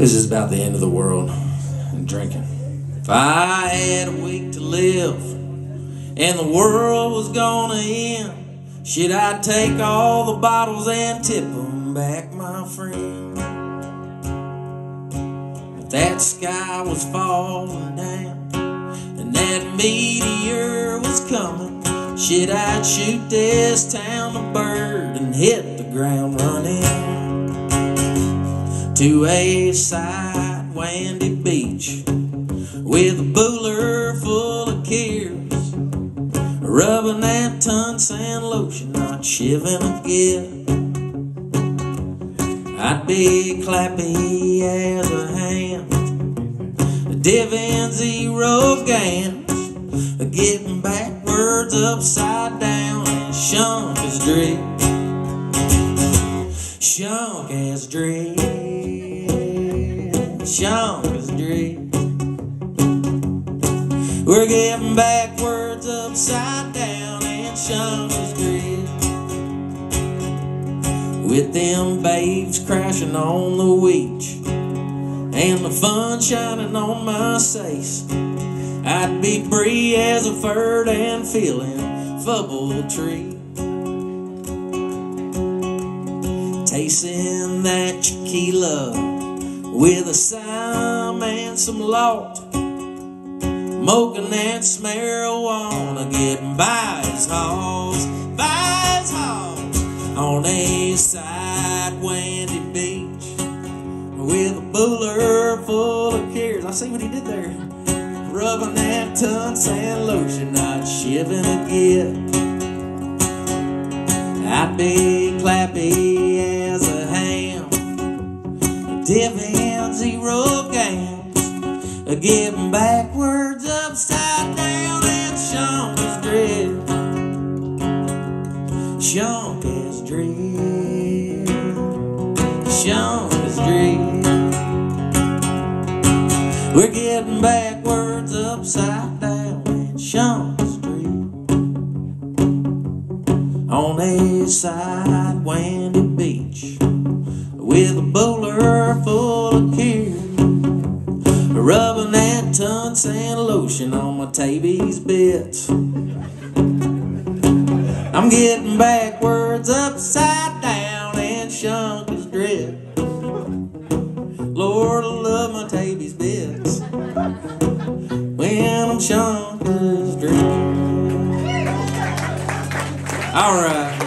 This is about the end of the world and drinking. If I had a week to live and the world was gonna end, should I take all the bottles and tip them back, my friend? If that sky was falling down and that meteor was coming, should I shoot this town a bird and hit the ground running? To a side windy beach with a booler full of cares, rubbing that Ton-San lotion, not shivering again. I'd be clappy as a ham, divin' zero gams, getting backwards upside down and shunk as drit. Shunk as drit. Sean's dream. We're getting backwards upside down and Sean's dream. With them babes crashing on the beach and the fun shining on my face. I'd be free as a bird and feeling fubble tree. Tasting that tequila with a Sam and some lot. Smoking that marijuana, getting by his halls, by his halls, on a side windy beach with a booler full of cares. I see what he did there. Rubbing that Ton-San lotion, not shiving a gift. I'd be clappy as a ham, divvy getting backwards upside down and Sean is dread. Sean is dread. Sean is dread. We're getting backwards upside down and Sean is dread. On a side windy beach with a bowler full of Rubbing that ton sand lotion on my Tavy's bits. I'm getting backwards, upside down, and shunk as drit. Lord, I love my Tavy's bits. When I'm shunk as drit. All right.